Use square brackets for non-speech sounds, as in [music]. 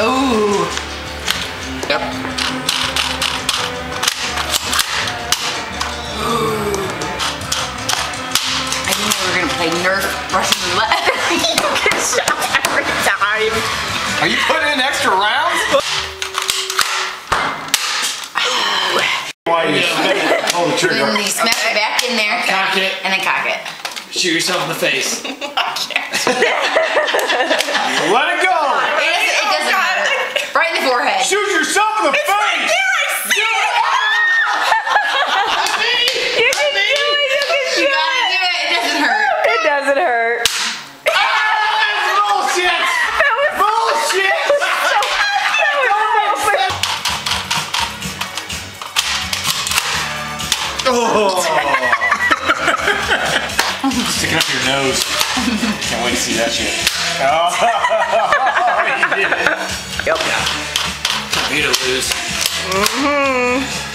Ooh. Yep. I didn't know we were gonna play Nerf Russian roulette. [laughs] you get shot every time. Are you putting in extra rounds? Why you pull the trigger? Then you smash it back in there. Cock it. And then cock it. Shoot yourself in the face. [laughs] Let it go! It doesn't, it doesn't hurt. Right in the forehead. Shoot yourself in the face! [laughs] You can do it. You can You gotta do it. It doesn't hurt. It doesn't hurt. Ah, That's bullshit! That was Bullshit! [laughs] [laughs] Oh. Sticking up your nose. Can't wait to see that shit. Oh, Me to lose. Ooh.